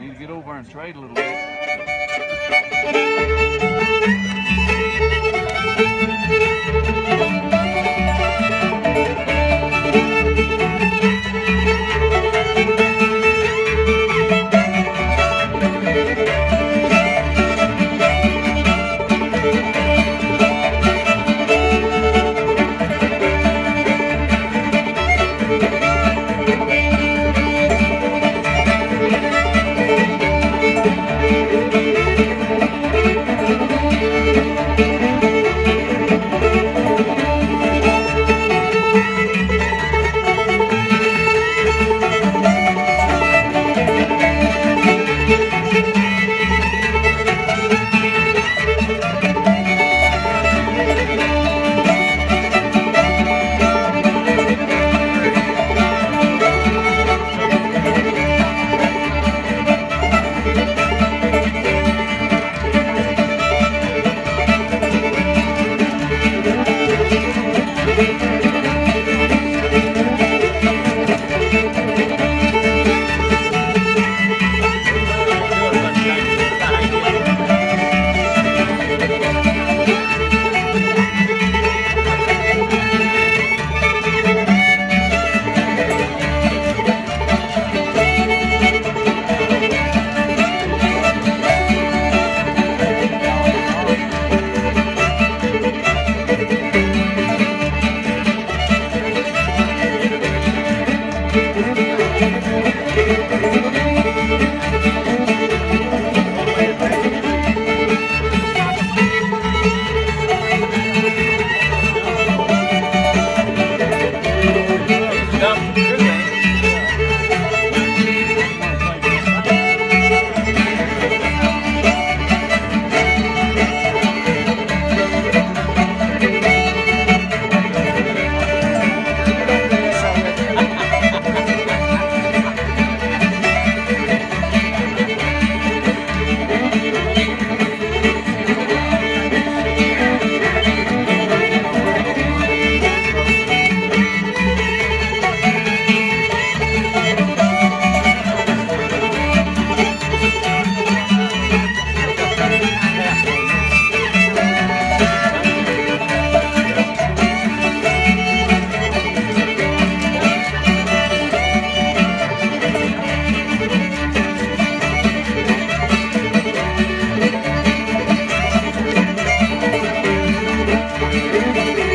Need to get over and trade a little bit. Thank you. Música